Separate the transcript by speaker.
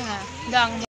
Speaker 1: ค่ะดัง